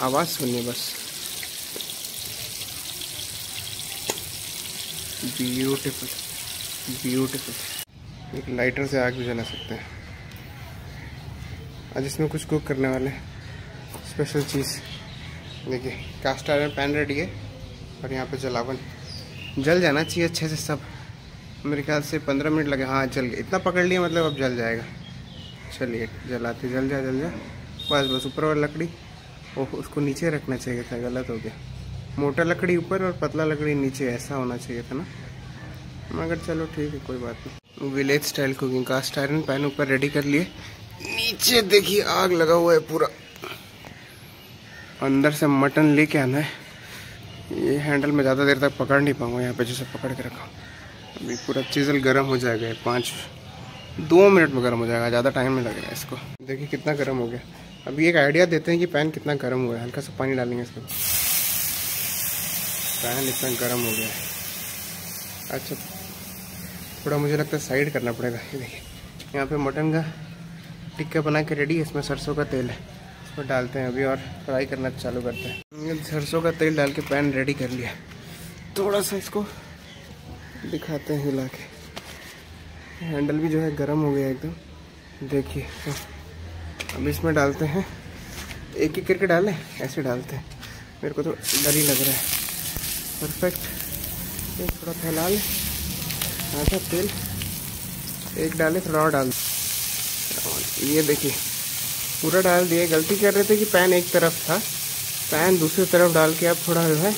आवाज़ सुनिए बस। ब्यूटीफुल ब्यूटीफुल एक लाइटर से आग भी जला सकते। हैं आज इसमें कुछ कुक करने वाले स्पेशल चीज़ देखिए कास्ट आयरन पैन रेडी है और यहाँ पे जलावन। जल जाना चाहिए अच्छे से सब। मेरे ख्याल से पंद्रह मिनट लगे। हाँ जल गया इतना पकड़ लिया मतलब अब जल जाएगा। चलिए, जलाते, जल जा जल जा। बस बस, ऊपर वाली लकड़ी। ओह, उसको नीचे रखना चाहिए था, गलत हो गया। मोटा लकड़ी ऊपर और पतला लकड़ी नीचे, ऐसा होना चाहिए था ना? मगर चलो ठीक है, कोई बात नहीं। Village style cooking cast iron pan ऊपर रेडी कर लिए। नीचे देखिए, आग लगा हुआ है पूरा। अंदर से मटन लेके आना है। ये हैंडल में ज़्यादा देर तक पकड़ नहीं पाऊँगा, यहाँ पे जैसे पकड़ के रखा। अभी पूरा चीज़ल गर्म हो जाएगा पाँच, दो मिनट में गर्म हो जाएगा, ज़्यादा टाइम नहीं लगेगा इसको। देखिए, कितना गर्म हो गया। अभी एक आइडिया देते हैं कि पैन कितना गर्म हुआ है। हल्का सा पानी डालेंगे इसको पैन इतना गर्म हो गया है। अच्छा थोड़ा मुझे लगता है साइड करना पड़ेगा। ये देखिए, यहाँ पे मटन का टिक्का बना के रेडी है। इसमें सरसों का तेल है। इसको डालते हैं अभी और फ्राई करना चालू करते हैं। सरसों का तेल डाल के पैन रेडी कर लिया। थोड़ा सा इसको दिखाते हैं हिला के। हैंडल भी जो है गर्म हो गया एकदम। देखिए अब इसमें डालते हैं। एक एक करके डालें, ऐसे डालते हैं। मेरे को तो डर ही लग रहा है। परफेक्ट थोड़ा फैला लें आधा तेल। एक डाले, थोड़ा और डाल और ये देखिए, पूरा डाल दिया। गलती कर रहे थे कि पैन एक तरफ़ था। पैन दूसरी तरफ़ डाल के अब थोड़ा जो है,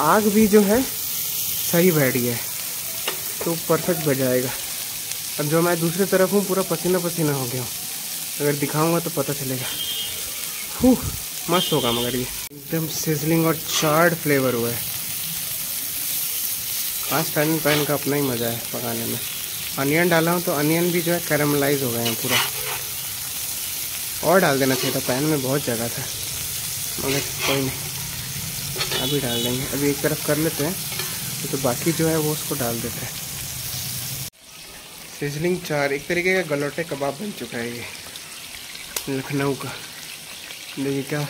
आग भी जो है, सही बैठ गया है। तो परफेक्ट बच जाएगा। अब जो मैं दूसरी तरफ़ हूँ, पूरा पसीना पसीना हो गया हूँ। अगर दिखाऊँगा तो पता चलेगा। हूँ मस्त होगा मगर ये। एकदम सिजलिंग और चार्ड फ्लेवर हुआ है। कास्ट आयरन पैन का अपना ही मज़ा है पकाने में। अनियन डाला हूँ तो अनियन भी जो है कैरमलाइज हो गए हैं पूरा। और डाल देना चाहिए था, पैन में बहुत जगह था। मगर कोई नहीं। अभी डाल देंगे। अभी एक तरफ़ कर लेते हैं तो बाकी जो है वो उसको डाल देते हैं। सिजलिंग चार एक तरीके का गलोटे कबाब बन चुका है ये। लखनऊ का। देखिए क्या,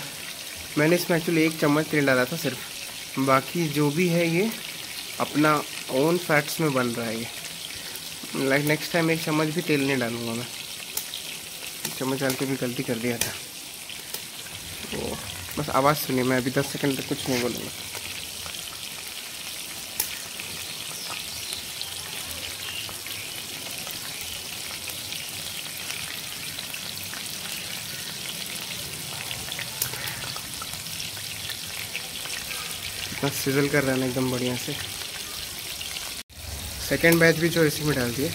मैंने इसमें एक्चुअली एक चम्मच तेल डाला था सिर्फ़। बाकी जो भी है ये अपना ओन फैट्स में बन रहा है ये। लाइक नेक्स्ट टाइम एक चम्मच भी तेल नहीं डालूँगा मैं। चम्मच डाल के भी गलती कर दिया था। तो बस आवाज़ सुनिए, मैं अभी दस सेकंड तक कुछ नहीं बोलूँगा। इतना सिजल कर रहा है ना एकदम बढ़िया से। सेकेंड बैच भी जो इसी में डाल दिए।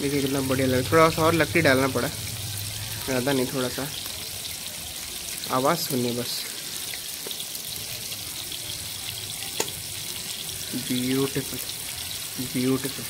देखिए कितना बढ़िया लग थोड़ा सा और लकड़ी डालना पड़ा। ज़्यादा नहीं, थोड़ा सा। आवाज़ सुनिए बस। Beautiful beautiful